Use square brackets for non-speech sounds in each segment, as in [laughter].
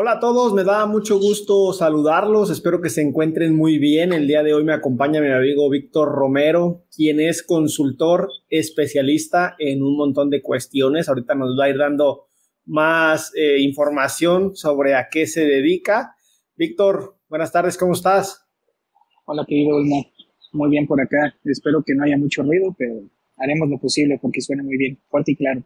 Hola a todos, me da mucho gusto saludarlos, espero que se encuentren muy bien. El día de hoy me acompaña mi amigo Víctor Romero, quien es consultor especialista en un montón de cuestiones. Ahorita nos va a ir dando más eh, información sobre a qué se dedica. Víctor, buenas tardes, ¿cómo estás? Hola, querido Olmo. Muy bien por acá. Espero que no haya mucho ruido, pero haremos lo posible porque suena muy bien, fuerte y claro.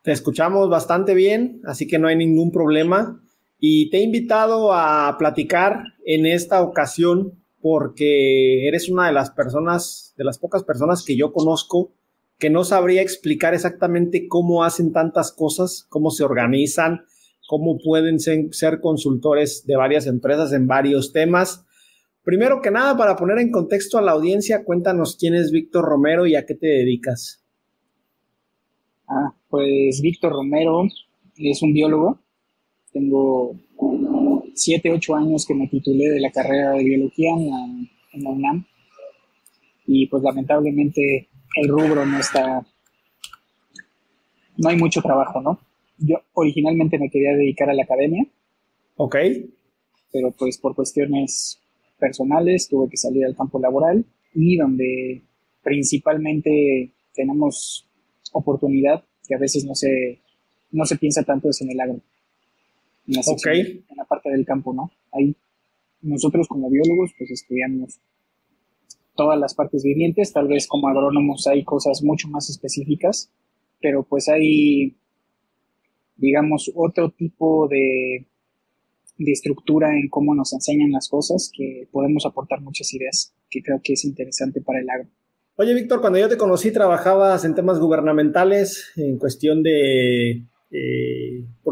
Te escuchamos bastante bien, así que no hay ningún problema. Y te he invitado a platicar en esta ocasión porque eres una de las personas, de las pocas personas que yo conozco que no sabría explicar exactamente cómo hacen tantas cosas, cómo se organizan, cómo pueden ser, consultores de varias empresas en varios temas. Primero que nada, para poner en contexto a la audiencia, cuéntanos quién es Víctor Romero y a qué te dedicas. Ah, pues Víctor Romero es un biólogo. Tengo siete, ocho años que me titulé de la carrera de biología en la, en la UNAM. Y pues lamentablemente el rubro no está, no hay mucho trabajo, ¿no? Yo originalmente me quería dedicar a la academia. Ok. Pero pues por cuestiones personales, tuve que salir al campo laboral y donde principalmente tenemos oportunidad que a veces no se, no se piensa tanto es en el agro. En la, en la parte del campo, ¿no? Ahí nosotros como biólogos pues estudiamos todas las partes vivientes, tal vez como agrónomos hay cosas mucho más específicas, pero pues hay, digamos, otro tipo de, de estructura en cómo nos enseñan las cosas que podemos aportar muchas ideas que creo que es interesante para el agro. Oye, Víctor, cuando yo te conocí trabajabas en temas gubernamentales, en cuestión de eh,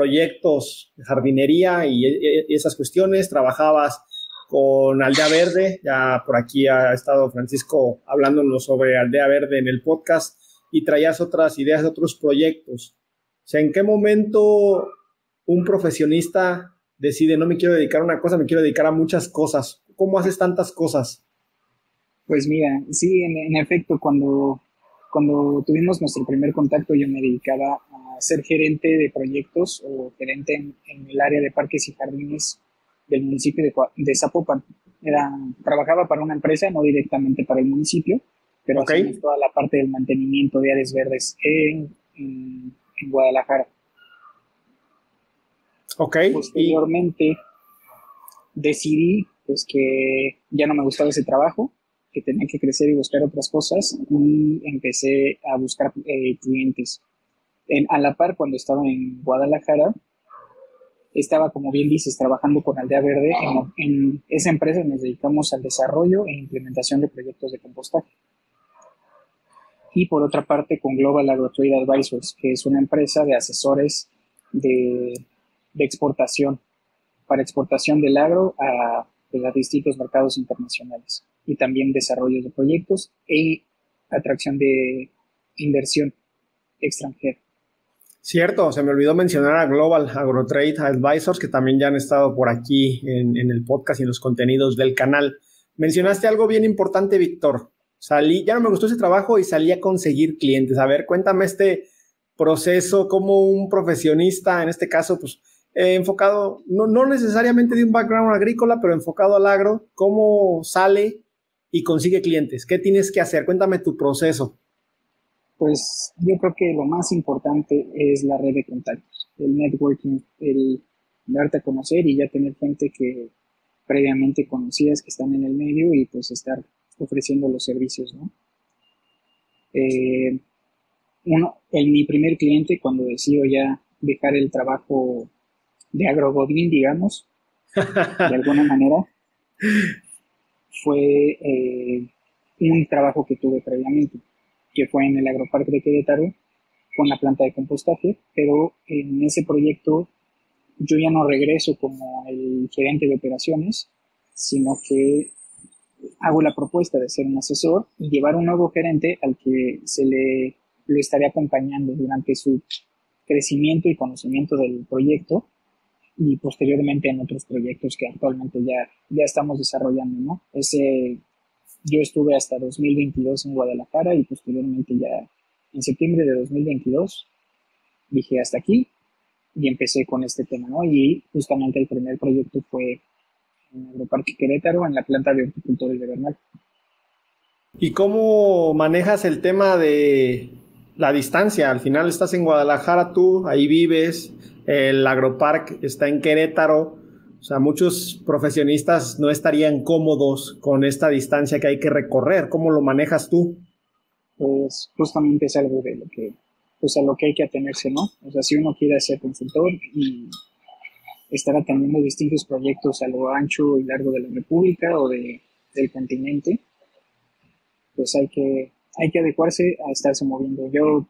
proyectos de jardinería y, y esas cuestiones, trabajabas con Aldea Verde, ya por aquí ha estado Francisco hablándonos sobre Aldea Verde en el podcast y traías otras ideas de otros proyectos. O sea, ¿en qué momento un profesionista decide, no me quiero dedicar a una cosa, me quiero dedicar a muchas cosas. ¿Cómo haces tantas cosas? Pues mira, sí, en, efecto, cuando, cuando tuvimos nuestro primer contacto yo me dedicaba a ser gerente de proyectos o gerente en, el área de parques y jardines del municipio de, de Zapopan. Era, trabajaba para una empresa, no directamente para el municipio, pero okay. toda la parte del mantenimiento de áreas verdes en, en Guadalajara. Posteriormente decidí pues que ya no me gustaba ese trabajo, que tenía que crecer y buscar otras cosas y empecé a buscar eh, clientes. A la par, cuando estaba en Guadalajara, estaba, como bien dices, trabajando con Aldea Verde. En, esa empresa nos dedicamos al desarrollo e implementación de proyectos de compostaje. Y por otra parte, con Global AgroTrade Advisors, que es una empresa de asesores de exportación, para exportación del agro a, distintos mercados internacionales y también desarrollo de proyectos e atracción de inversión extranjera. Cierto, se me olvidó mencionar a Global AgroTrade Advisors, que también ya han estado por aquí en, el podcast y en los contenidos del canal. Mencionaste algo bien importante, Víctor. Salí, ya no me gustó ese trabajo y salí a conseguir clientes. A ver, cuéntame este proceso, como un profesionista, en este caso, pues eh, enfocado, no, necesariamente de un background agrícola, pero enfocado al agro, cómo sale y consigue clientes, qué tienes que hacer, cuéntame tu proceso. Pues yo creo que lo más importante es la red de contactos, el networking, el darte a conocer y ya tener gente que previamente conocías que están en el medio y pues estar ofreciendo los servicios, ¿no? Eh, uno, en mi primer cliente, cuando decido ya dejar el trabajo de agrogodín, digamos, de alguna manera, [laughs] fue eh, un trabajo que tuve previamente, que fue en el agroparque de Querétaro, con la planta de compostaje, pero en ese proyecto yo ya no regreso como el gerente de operaciones, sino que hago la propuesta de ser un asesor y llevar un nuevo gerente al que se le lo estaré acompañando durante su crecimiento y conocimiento del proyecto y posteriormente en otros proyectos que actualmente ya, ya estamos desarrollando, ¿no? Ese, yo estuve hasta 2022 en Guadalajara y posteriormente ya en septiembre de 2022 dije hasta aquí y empecé con este tema, ¿no? Y justamente el primer proyecto fue en Agroparque Querétaro, en la planta de horticultores de Bernal. ¿Y cómo manejas el tema de la distancia? Al final estás en Guadalajara tú, ahí vives, el Agroparque está en Querétaro. O sea, muchos profesionistas no estarían cómodos con esta distancia que hay que recorrer. ¿Cómo lo manejas tú? Pues justamente es algo de lo que, pues a lo que hay que atenerse, ¿no? O sea, si uno quiere ser consultor y estar atendiendo distintos proyectos a lo ancho y largo de la República o de, del continente, pues hay que, hay que adecuarse a estarse moviendo. Yo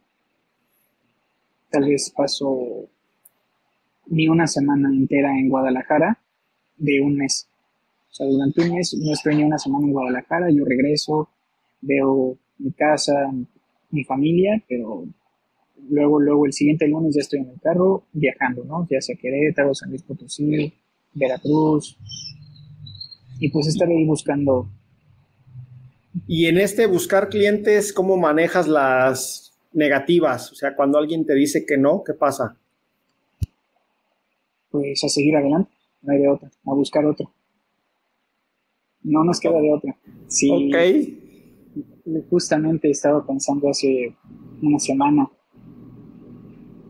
tal vez paso ni una semana entera en Guadalajara de un mes. O sea, durante un mes no estoy ni una semana en Guadalajara, yo regreso, veo mi casa, mi familia, pero luego, luego el siguiente lunes ya estoy en el carro viajando, ¿no? Ya sea Querétaro, San Luis Potosí, Veracruz, y pues estar ahí buscando. Y en este buscar clientes, ¿cómo manejas las negativas? O sea, cuando alguien te dice que no, ¿qué pasa? Pues a seguir adelante, no hay de otra, a buscar otro. No nos queda de otra. Sí, ok. Justamente he estado pensando hace una semana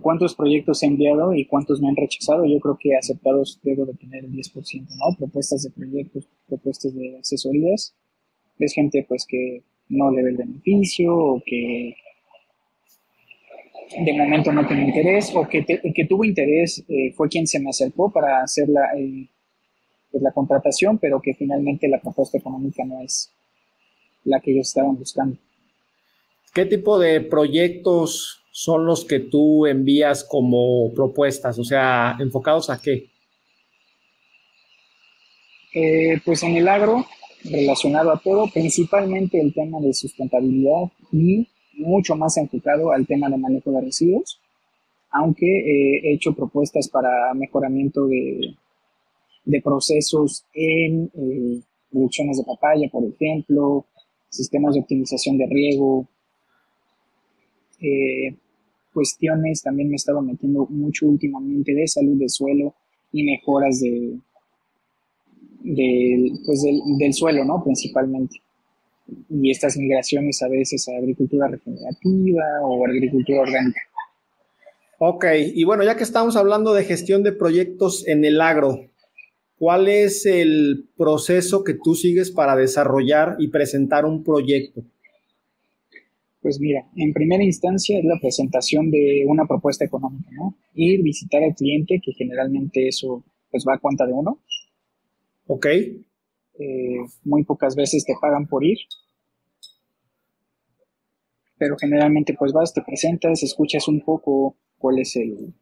cuántos proyectos he enviado y cuántos me han rechazado. Yo creo que aceptados debo de tener el 10%, ¿no? Propuestas de proyectos, propuestas de asesorías. Es gente pues que no le ve el beneficio o que de momento no tiene interés o que, que tuvo interés eh, fue quien se me acercó para hacer la, eh, pues, la contratación, pero que finalmente la propuesta económica no es la que ellos estaban buscando. ¿Qué tipo de proyectos son los que tú envías como propuestas? O sea, enfocados a qué? Eh, pues en el agro, relacionado a todo, principalmente el tema de sustentabilidad y mucho más enfocado al tema de manejo de residuos, aunque eh, he hecho propuestas para mejoramiento de, procesos en eh, producciones de papaya, por ejemplo, sistemas de optimización de riego, eh, cuestiones, también me he estado metiendo mucho últimamente de salud del suelo y mejoras de, pues del, suelo, ¿no? Principalmente. Y estas migraciones a veces a agricultura regenerativa o agricultura orgánica. Ok, y bueno, ya que estamos hablando de gestión de proyectos en el agro, ¿cuál es el proceso que tú sigues para desarrollar y presentar un proyecto? Pues mira, en primera instancia es la presentación de una propuesta económica, ¿no? Ir, visitar al cliente, que generalmente eso pues va a cuenta de uno. Ok. Eh, muy pocas veces te pagan por ir. Pero generalmente pues vas, te presentas, escuchas un poco cuál es el,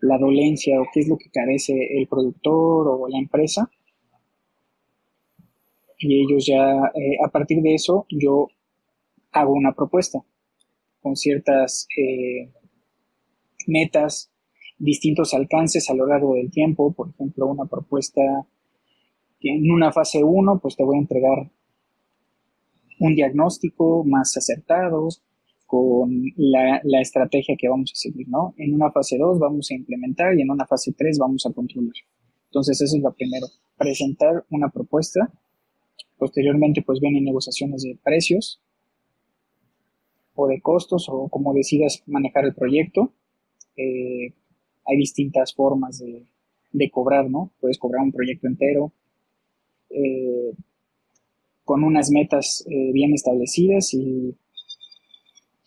la dolencia o qué es lo que carece el productor o la empresa. Y ellos ya, eh, a partir de eso, yo hago una propuesta con ciertas eh, metas, distintos alcances a lo largo del tiempo. Por ejemplo, una propuesta que en una fase 1, pues te voy a entregar un diagnóstico más acertado con la, la, estrategia que vamos a seguir, ¿no? En una fase 2 vamos a implementar y en una fase 3 vamos a controlar. Entonces, eso es lo primero, presentar una propuesta. Posteriormente, pues vienen negociaciones de precios, o de costos o como decidas manejar el proyecto. Eh, hay distintas formas de, cobrar, ¿no? Puedes cobrar un proyecto entero eh, con unas metas eh, bien establecidas y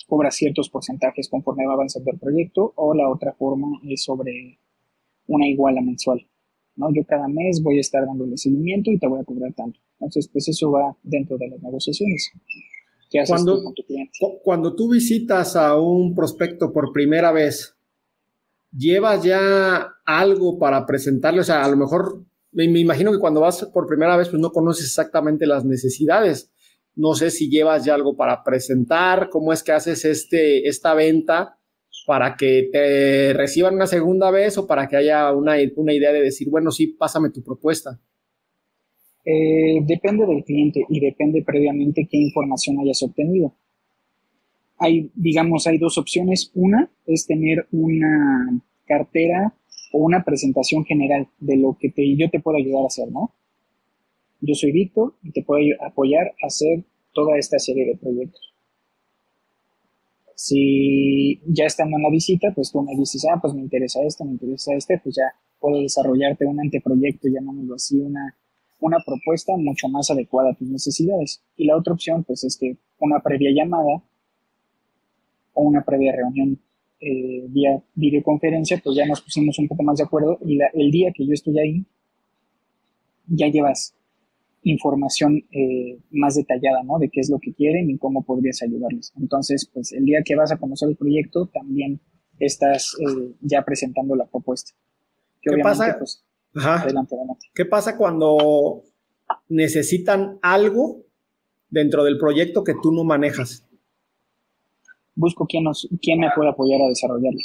cobras ciertos porcentajes conforme va avanzando el proyecto o la otra forma es sobre una iguala mensual. ¿no? Yo cada mes voy a estar dándole seguimiento y te voy a cobrar tanto. Entonces, pues eso va dentro de las negociaciones cuando, Cuando tú visitas a un prospecto por primera vez, ¿llevas ya algo para presentarle? O sea, a lo mejor me, imagino que cuando vas por primera vez, pues no conoces exactamente las necesidades. No sé si llevas ya algo para presentar, cómo es que haces este, esta venta para que te reciban una segunda vez o para que haya una, una idea de decir, bueno, sí, pásame tu propuesta. Eh, depende del cliente y depende previamente qué información hayas obtenido. Hay, digamos, hay dos opciones. Una es tener una cartera o una presentación general de lo que yo te puedo ayudar a hacer, ¿no? Yo soy Víctor y te puedo apoyar a hacer toda esta serie de proyectos. Si ya estando en la visita, pues tú me dices, ah, pues me interesa esto, me interesa este, pues ya puedo desarrollarte un anteproyecto, llamámoslo así, una, una propuesta mucho más adecuada a tus necesidades. Y la otra opción, pues es que una previa llamada o una previa reunión eh, vía videoconferencia, pues ya nos pusimos un poco más de acuerdo y el día que yo estoy ahí, ya llevas información eh, más detallada, ¿no? De qué es lo que quieren y cómo podrías ayudarles. Entonces, pues el día que vas a conocer el proyecto, también estás eh, ya presentando la propuesta. ¿Qué pasa? Pues, adelante, adelante. ¿Qué pasa cuando necesitan algo dentro del proyecto que tú no manejas? Busco quién, nos, quién me puede apoyar a desarrollarlo.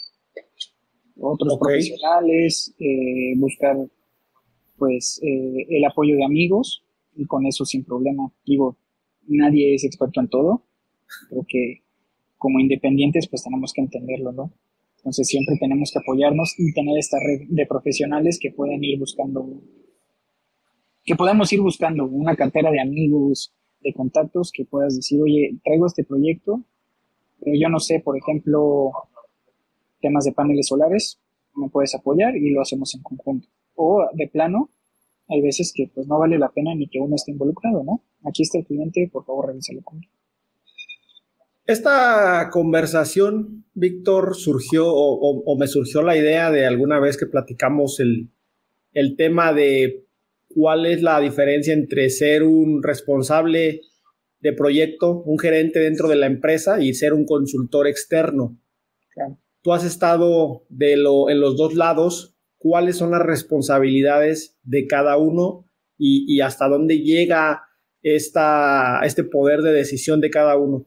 Otros profesionales, eh, buscar pues el apoyo de amigos y con eso sin problema. Digo, nadie es experto en todo, creo que como independientes pues tenemos que entenderlo, ¿no? Entonces siempre tenemos que apoyarnos y tener esta red de profesionales que pueden ir buscando, que podamos ir buscando una cartera de amigos, de contactos que puedas decir, oye, traigo este proyecto, pero yo no sé, por ejemplo, temas de paneles solares, me puedes apoyar y lo hacemos en conjunto. O de plano, hay veces que pues no vale la pena ni que uno esté involucrado, ¿no? Aquí está el cliente, por favor revísalo conmigo. Esta conversación, Víctor, surgió o, me surgió la idea de alguna vez que platicamos el, el tema de cuál es la diferencia entre ser un responsable de proyecto, un gerente dentro de la empresa y ser un consultor externo. Claro. Tú has estado de lo, en los dos lados cuáles son las responsabilidades de cada uno y, hasta dónde llega esta, este poder de decisión de cada uno.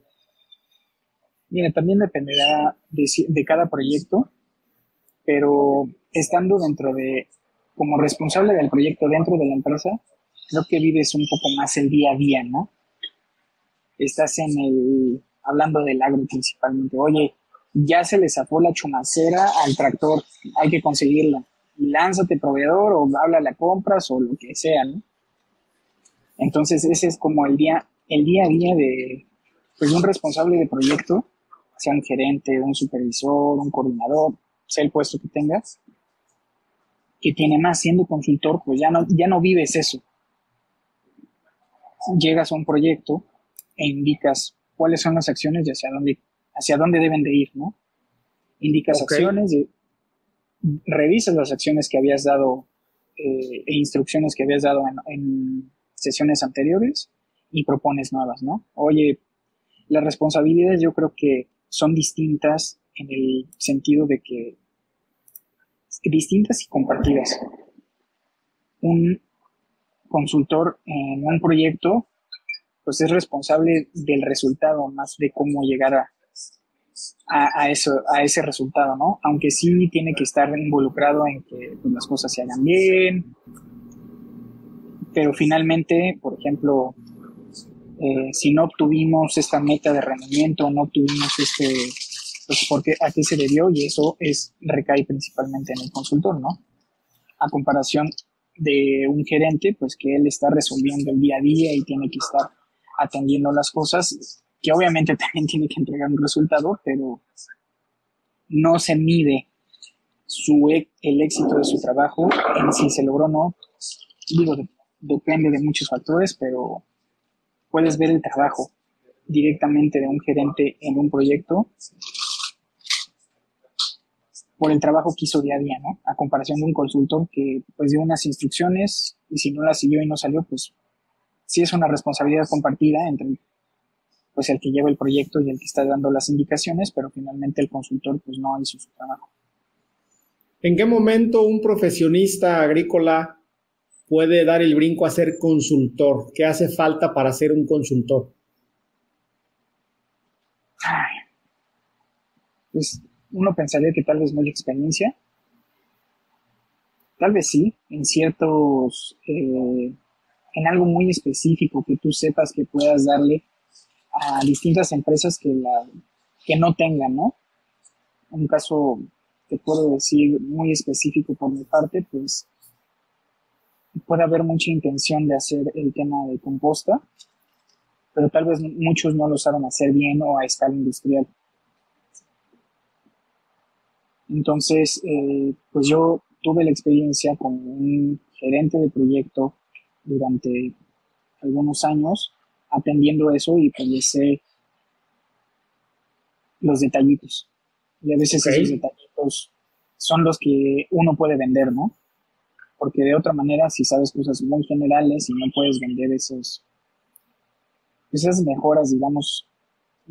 Mira, también dependerá de, cada proyecto, pero estando dentro de, como responsable del proyecto dentro de la empresa, creo que vives un poco más el día a día, ¿no? Estás en el, hablando del agro principalmente, oye, ya se le zafó la chumacera al tractor, hay que conseguirla lánzate proveedor o habla la compras o lo que sea, ¿no? Entonces ese es como el día, el día a día de pues, un responsable de proyecto, sea un gerente, un supervisor, un coordinador, sea el puesto que tengas, que tiene más siendo consultor, pues ya no, ya no vives eso. Llegas a un proyecto e indicas cuáles son las acciones y hacia dónde, hacia dónde deben de ir, ¿no? Indicas acciones de revisas las acciones que habías dado eh, e instrucciones que habías dado en, sesiones anteriores y propones nuevas, ¿no? Oye, las responsabilidades yo creo que son distintas en el sentido de que distintas y compartidas. Un consultor en un proyecto pues es responsable del resultado más de cómo llegar a, a, eso, a ese resultado, ¿no? Aunque sí tiene que estar involucrado en que pues, las cosas se hagan bien, pero finalmente, por ejemplo, eh, si no obtuvimos esta meta de rendimiento, no obtuvimos este, pues porque a qué se debió y eso es recae principalmente en el consultor, ¿no? A comparación de un gerente, pues que él está resolviendo el día a día y tiene que estar atendiendo las cosas que obviamente [laughs] también tiene que entregar un resultado, pero no se mide su, e, el éxito de su trabajo en si se logró o no. Digo, depende de muchos factores, pero puedes ver el trabajo directamente de un gerente en un proyecto por el trabajo que hizo día a día, ¿no? A comparación de un consultor que pues dio unas instrucciones y si no las siguió y no salió, pues sí es una responsabilidad compartida entre pues el que lleva el proyecto y el que está dando las indicaciones, pero finalmente el consultor pues no hizo su trabajo. ¿En qué momento un profesionista agrícola puede dar el brinco a ser consultor? ¿Qué hace falta para ser un consultor? pues uno pensaría que tal vez no hay experiencia. Tal vez sí, en ciertos, eh, en algo muy específico que tú sepas que puedas darle a distintas empresas que, la, que no tengan, ¿no? Un caso te puedo decir muy específico por mi parte, pues puede haber mucha intención de hacer el tema de composta, pero tal vez muchos no lo saben hacer bien o a escala industrial. Entonces, eh, pues yo tuve la experiencia como un gerente de proyecto durante algunos años atendiendo eso y pues sé los detallitos. Y a veces esos detallitos son los que uno puede vender, ¿no? Porque de otra manera, si sabes cosas muy generales y no puedes vender esos, esas mejoras, digamos,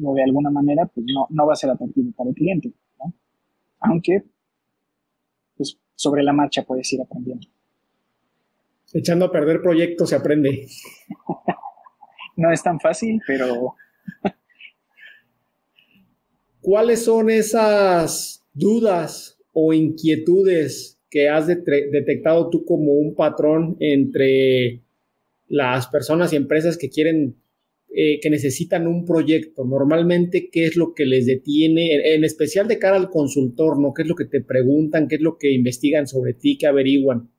o de alguna manera, pues no, no va a ser atractivo para el cliente, ¿no? Aunque, pues sobre la marcha puedes ir aprendiendo. Echando a perder proyectos se aprende. [laughs] no es tan fácil, pero... [laughs] ¿Cuáles son esas dudas o inquietudes que has detectado tú como un patrón entre las personas y empresas que quieren, eh, que necesitan un proyecto? Normalmente, ¿qué es lo que les detiene? En especial de cara al consultor, ¿no? ¿Qué es lo que te preguntan? ¿Qué es lo que investigan sobre ti? ¿Qué averiguan?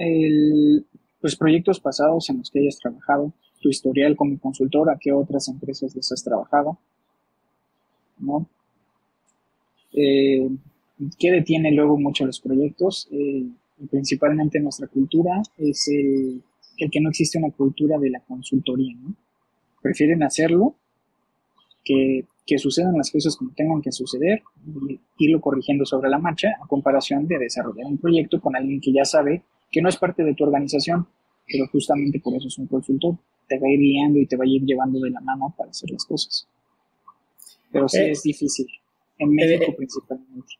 El, pues proyectos pasados en los que hayas trabajado, tu historial como consultor, a qué otras empresas les has trabajado, ¿no? Eh, ¿Qué detiene luego mucho los proyectos? Eh, principalmente nuestra cultura es el, que no existe una cultura de la consultoría. Prefieren hacerlo, que, que sucedan las cosas como tengan que suceder y irlo corrigiendo sobre la marcha a comparación de desarrollar un proyecto con alguien que ya sabe que no es parte de tu organización, pero justamente por eso es un consultor. Te va a ir guiando y te va a ir llevando de la mano para hacer las cosas. Pero sí eh, es difícil, en México eh, principalmente.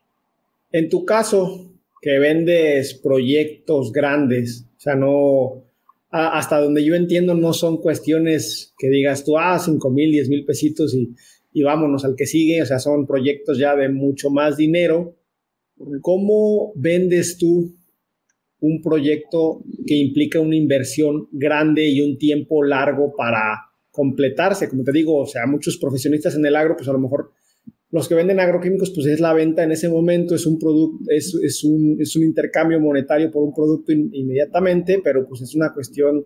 En tu caso, que vendes proyectos grandes, o sea, no, hasta donde yo entiendo, no son cuestiones que digas tú, ah, 5 mil, 10 mil pesitos y, y vámonos al que sigue, o sea, son proyectos ya de mucho más dinero. ¿Cómo vendes tú un proyecto que implica una inversión grande y un tiempo largo para completarse. Como te digo, o sea, muchos profesionistas en el agro, pues a lo mejor los que venden agroquímicos, pues es la venta en ese momento, es un producto, es, es, un, es un intercambio monetario por un producto inmediatamente, pero pues es una cuestión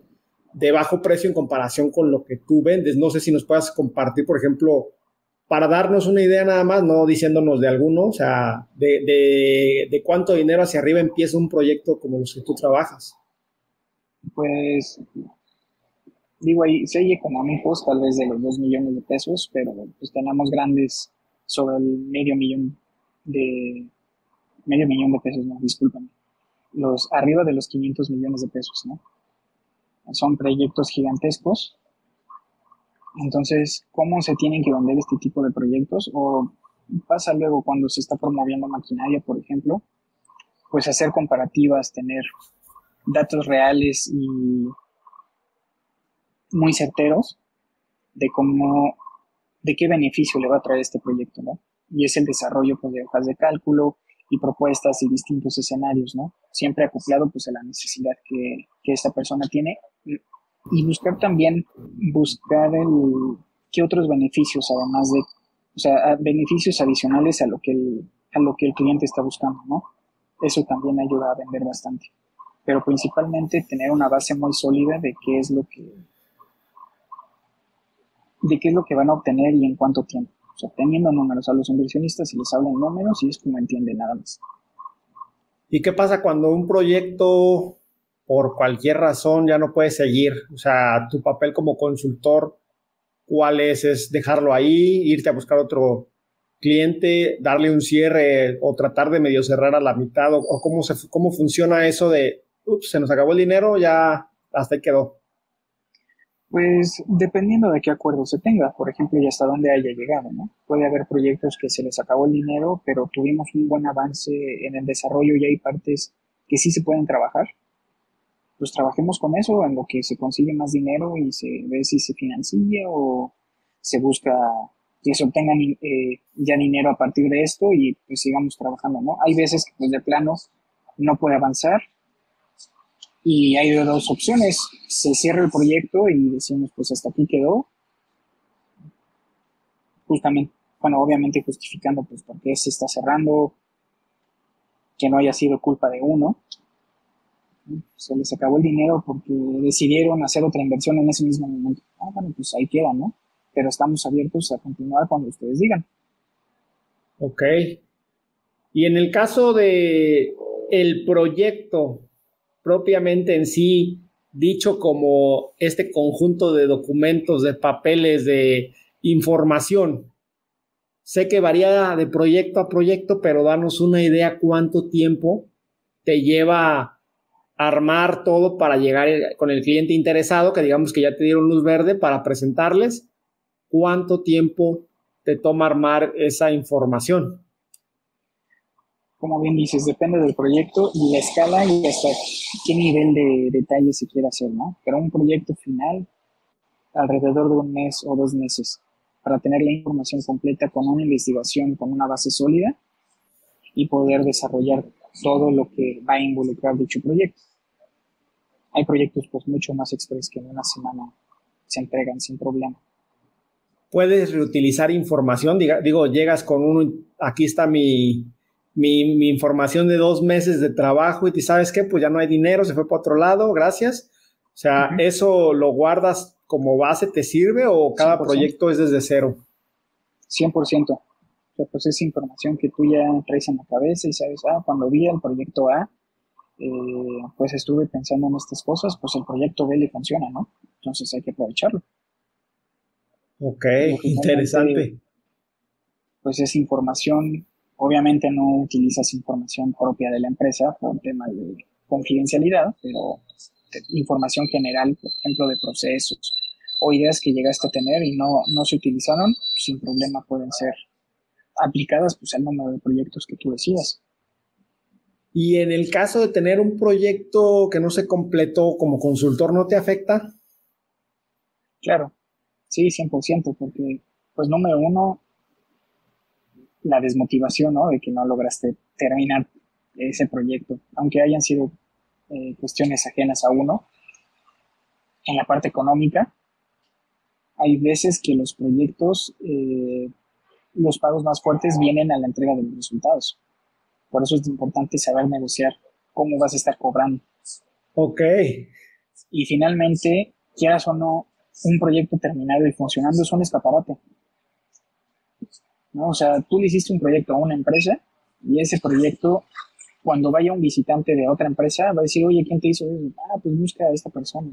de bajo precio en comparación con lo que tú vendes. No sé si nos puedas compartir, por ejemplo, para darnos una idea nada más, no diciéndonos de alguno, o sea, de, cuánto dinero hacia arriba empieza un proyecto como los que tú trabajas. Pues, digo, ahí hay económicos, tal vez de los dos millones de pesos, pero pues tenemos grandes sobre el medio millón de, medio millón de pesos, no, discúlpame, los, arriba de los 500 millones de pesos, ¿no? Son proyectos gigantescos entonces, ¿cómo se tienen que vender este tipo de proyectos? O pasa luego cuando se está promoviendo maquinaria, por ejemplo, pues hacer comparativas, tener datos reales y muy certeros de cómo, de qué beneficio le va a traer este proyecto, ¿no? Y es el desarrollo pues, de hojas de cálculo y propuestas y distintos escenarios, ¿no? Siempre acoplado pues a la necesidad que, que esta persona tiene y buscar también, buscar el, qué otros beneficios, además de, o sea, beneficios adicionales a lo que el, a lo que el cliente está buscando, ¿no? Eso también ayuda a vender bastante. Pero principalmente tener una base muy sólida de qué es lo que, de qué es lo que van a obtener y en cuánto tiempo. O sea, teniendo números a los inversionistas y les hablan números y es como entienden nada más. ¿Y qué pasa cuando un proyecto por cualquier razón ya no puedes seguir. O sea, tu papel como consultor, ¿cuál es? ¿Es dejarlo ahí, irte a buscar otro cliente, darle un cierre o tratar de medio cerrar a la mitad? ¿O, cómo, se, cómo funciona eso de, ups, se nos acabó el dinero, ya hasta ahí quedó? Pues dependiendo de qué acuerdo se tenga, por ejemplo, y hasta dónde haya llegado, ¿no? Puede haber proyectos que se les acabó el dinero, pero tuvimos un buen avance en el desarrollo y hay partes que sí se pueden trabajar, pues trabajemos con eso, en lo que se consigue más dinero y se ve si se financia o se busca que se obtengan eh, ya dinero a partir de esto y pues sigamos trabajando, ¿no? Hay veces que pues de plano no puede avanzar y hay dos opciones, se cierra el proyecto y decimos pues hasta aquí quedó, justamente, bueno, obviamente justificando pues por qué se está cerrando, que no haya sido culpa de uno. Se les acabó el dinero porque decidieron hacer otra inversión en ese mismo momento. Ah, bueno, pues ahí queda, ¿no? Pero estamos abiertos a continuar cuando ustedes digan. Ok. Y en el caso de el proyecto propiamente en sí, dicho como este conjunto de documentos, de papeles, de información, sé que varía de proyecto a proyecto, pero danos una idea cuánto tiempo te lleva armar todo para llegar con el cliente interesado, que digamos que ya te dieron luz verde para presentarles, cuánto tiempo te toma armar esa información como bien dices, depende del proyecto y la escala y hasta qué nivel de detalle se quiere hacer, ¿no? Pero un proyecto final, alrededor de un mes o dos meses, para tener la información completa con una investigación, con una base sólida y poder desarrollar todo lo que va a involucrar dicho proyecto. Hay proyectos pues mucho más express que en una semana se entregan sin problema. Puedes reutilizar información, digo, llegas con uno, aquí está mi, mi, información de dos meses de trabajo y te sabes qué, pues ya no hay dinero, se fue para otro lado, gracias. O sea, ¿eso lo guardas como base, te sirve o cada proyecto es desde cero? 100%. Sea, pues es información que tú ya traes en la cabeza y sabes, ah, cuando vi el proyecto A, eh, pues estuve pensando en estas cosas, pues el proyecto B le funciona, ¿no? Entonces hay que aprovecharlo. Ok, interesante. Pues es información Obviamente no utilizas información propia de la empresa por un tema de confidencialidad, pero información general, por ejemplo, de procesos o ideas que llegaste a tener y no, no se utilizaron, sin problema pueden ser aplicadas pues, al número de proyectos que tú decidas. Y en el caso de tener un proyecto que no se completó como consultor, ¿no te afecta? Claro, sí, 100%, porque, pues número uno, la desmotivación, ¿no? De que no lograste terminar ese proyecto, aunque hayan sido eh, cuestiones ajenas a uno. En la parte económica, hay veces que los proyectos, eh, los pagos más fuertes vienen a la entrega de los resultados. Por eso es importante saber negociar cómo vas a estar cobrando. Ok. Y finalmente, quieras o no, un proyecto terminado y funcionando es un escaparate. ¿no? O sea, tú le hiciste un proyecto a una empresa y ese proyecto, cuando vaya un visitante de otra empresa, va a decir, oye, ¿quién te hizo eso? Ah, pues busca a esta persona,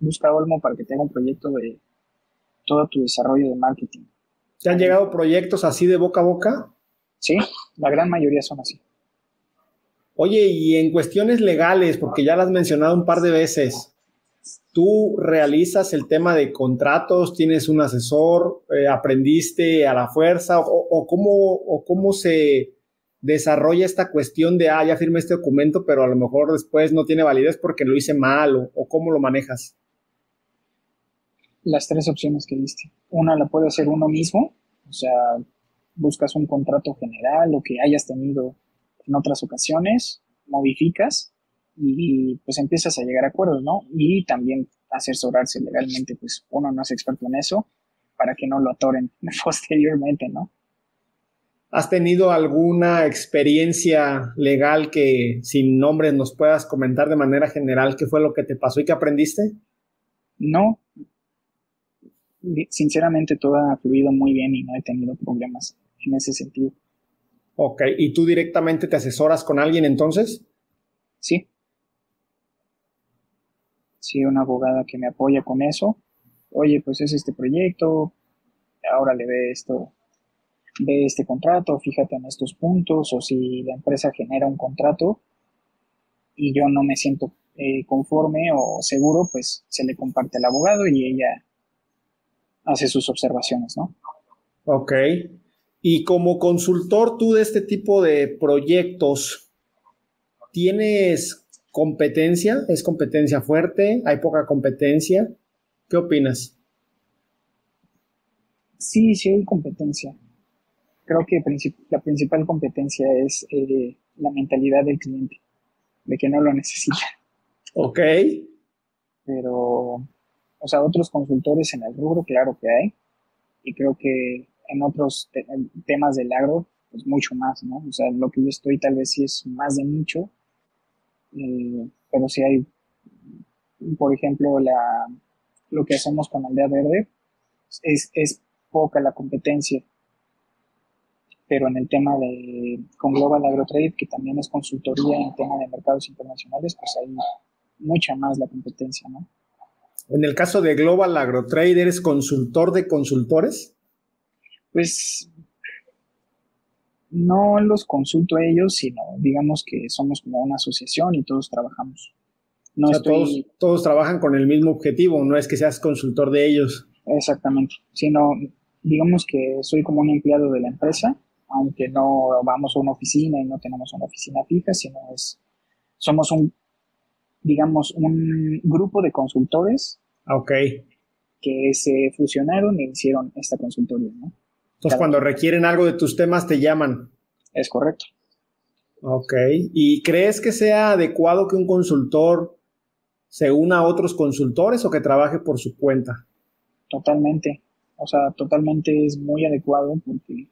Busca a Olmo para que te haga un proyecto de todo tu desarrollo de marketing. ¿Te han llegado proyectos así de boca a boca? Sí, la gran mayoría son así. Oye, y en cuestiones legales, porque ya las has mencionado un par de veces, ¿Tú realizas el tema de contratos? ¿Tienes un asesor? Eh, ¿Aprendiste a la fuerza? O, cómo, ¿O cómo se desarrolla esta cuestión de, ah, ya firmé este documento, pero a lo mejor después no tiene validez porque lo hice mal? ¿O, cómo lo manejas? Las tres opciones que diste. Una la puede hacer uno mismo, o sea, buscas un contrato general o que hayas tenido en otras ocasiones, modificas y pues empiezas a llegar a acuerdos, ¿no? Y también asesorarse legalmente, pues uno no es experto en eso, para que no lo atoren [laughs] posteriormente, ¿no? ¿Has tenido alguna experiencia legal que sin nombres nos puedas comentar de manera general qué fue lo que te pasó y qué aprendiste? No. Sinceramente todo ha fluido muy bien y no he tenido problemas en ese sentido. Ok, ¿y tú directamente te asesoras con alguien entonces? Sí sí, una abogada que me apoya con eso. Oye, pues es este proyecto, ahora le ve esto, ve este contrato, fíjate en estos puntos, o si la empresa genera un contrato y yo no me siento eh, conforme o seguro, pues se le comparte al abogado y ella hace sus observaciones, ¿no? Ok. Y como consultor tú de este tipo de proyectos, ¿tienes competencia, es competencia fuerte, hay poca competencia. ¿Qué opinas? Sí, sí hay competencia. Creo que la principal competencia es eh, la mentalidad del cliente, de que no lo necesita. Ok. Pero, o sea, otros consultores en el rubro, claro que hay. Y creo que en otros temas del agro pues mucho más, ¿no? O sea, lo que yo estoy tal vez sí es más de nicho, eh, pero si hay, por ejemplo, la, lo que hacemos con Aldea Verde, es, es poca la competencia. Pero en el tema de con Global AgroTrade, que también es consultoría en tema de mercados internacionales, pues hay mucha más la competencia, ¿no? En el caso de Global AgroTrade, ¿eres consultor de consultores? Pues no los consulto a ellos, sino digamos que somos como una asociación y todos trabajamos. No todos, todos trabajan con el mismo objetivo, no es que seas consultor de ellos. Exactamente, sino digamos que soy como un empleado de la empresa, aunque no vamos a una oficina y no tenemos una oficina fija, sino es, somos un, digamos, un grupo de consultores. Ok. Que se fusionaron e hicieron esta consultoría, ¿no? Entonces, cuando requieren algo de tus temas, te llaman. Es correcto. Ok. ¿Y crees que sea adecuado que un consultor se una a otros consultores o que trabaje por su cuenta? Totalmente. O sea, totalmente es muy adecuado porque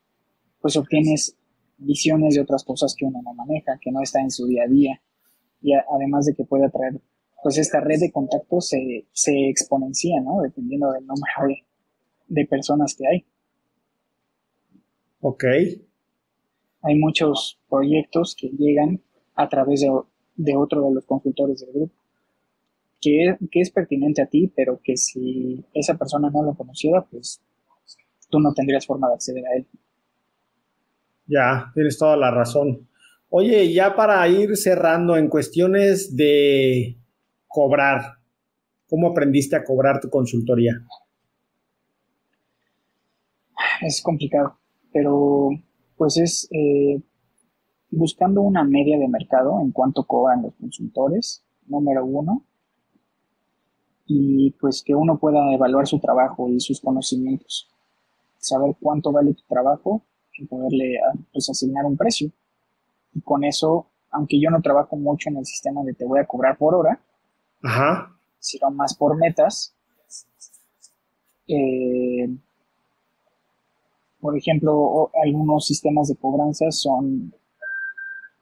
pues obtienes visiones de otras cosas que uno no maneja, que no está en su día a día. Y además de que puede atraer, pues esta red de contactos se, se exponencia, ¿no? Dependiendo del número de personas que hay. Ok. Hay muchos proyectos que llegan a través de, otro de los consultores del grupo, que, que, es pertinente a ti, pero que si esa persona no lo conociera, pues tú no tendrías forma de acceder a él. Ya, tienes toda la razón. Oye, ya para ir cerrando en cuestiones de cobrar, ¿cómo aprendiste a cobrar tu consultoría? Es complicado pero pues es eh, buscando una media de mercado en cuanto cobran los consultores, número uno, y pues que uno pueda evaluar su trabajo y sus conocimientos, saber cuánto vale tu trabajo y poderle ah, pues, asignar un precio. Y con eso, aunque yo no trabajo mucho en el sistema de te voy a cobrar por hora, sino más por metas, eh, por ejemplo, algunos sistemas de cobranza son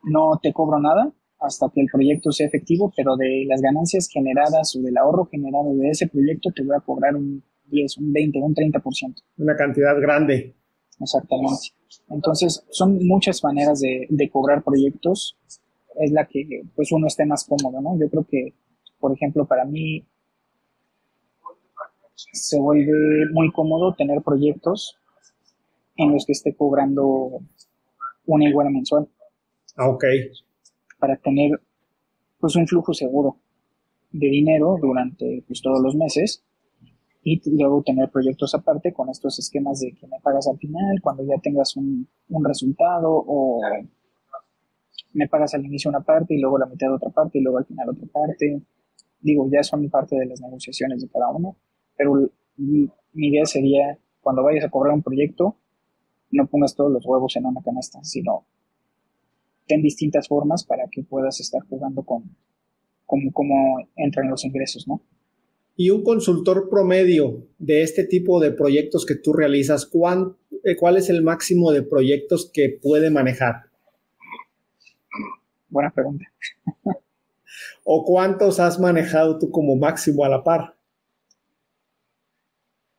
no te cobro nada hasta que el proyecto sea efectivo, pero de las ganancias generadas o del ahorro generado de ese proyecto te voy a cobrar un 10, un 20, un 30%. Una cantidad grande. Exactamente. Entonces, son muchas maneras de, de cobrar proyectos. Es la que pues uno esté más cómodo, ¿no? Yo creo que, por ejemplo, para mí se vuelve muy cómodo tener proyectos en los que esté cobrando una iguana mensual. Ah, ok. Para tener pues un flujo seguro de dinero durante pues, todos los meses y luego tener proyectos aparte con estos esquemas de que me pagas al final cuando ya tengas un, un resultado o me pagas al inicio una parte y luego la mitad otra parte y luego al final otra parte. Digo, ya son parte de las negociaciones de cada uno, pero mi idea sería cuando vayas a cobrar un proyecto, no pongas todos los huevos en una canasta, sino ten distintas formas para que puedas estar jugando con cómo, entran los ingresos, ¿no? Y un consultor promedio de este tipo de proyectos que tú realizas, eh, ¿cuál es el máximo de proyectos que puede manejar? Buena pregunta. [laughs] ¿O cuántos has manejado tú como máximo a la par?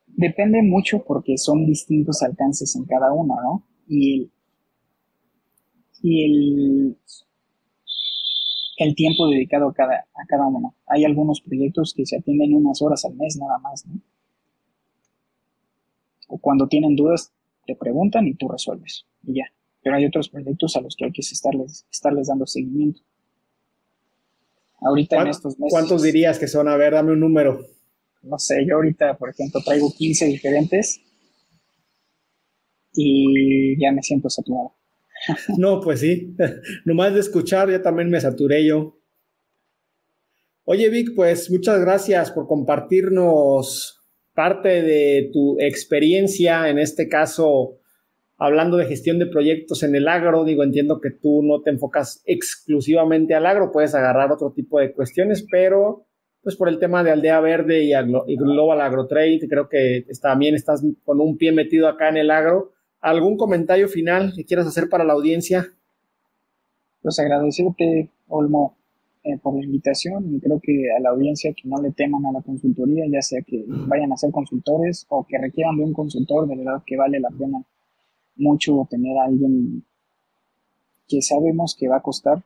Depende mucho porque son distintos alcances en cada uno, ¿no? Y el, el, tiempo dedicado a cada, a cada uno. Hay algunos proyectos que se atienden unas horas al mes nada más, ¿no? O cuando tienen dudas, te preguntan y tú resuelves. Y ya. Pero hay otros proyectos a los que hay que estarles, estarles dando seguimiento. Ahorita en estos meses. ¿Cuántos dirías que son? A ver, dame un número no sé, yo ahorita, por ejemplo, traigo 15 diferentes y ya me siento saturado. [laughs] No, pues sí, [laughs] nomás de escuchar ya también me saturé yo. Oye, Vic, pues muchas gracias por compartirnos parte de tu experiencia, en este caso, hablando de gestión de proyectos en el agro. Digo, entiendo que tú no te enfocas exclusivamente al agro, puedes agarrar otro tipo de cuestiones, pero pues por el tema de Aldea Verde y, Global Agro Trade, creo que también estás con un pie metido acá en el agro, ¿Algún comentario final que quieras hacer para la audiencia? Pues agradecerte, Olmo, eh, por la invitación y creo que a la audiencia que no le teman a la consultoría, ya sea que vayan a ser consultores o que requieran de un consultor, de verdad que vale la pena mucho tener a alguien que sabemos que va a costar,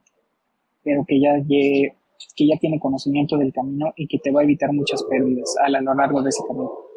pero que ya, que ya tiene conocimiento del camino y que te va a evitar muchas pérdidas a lo largo de ese camino.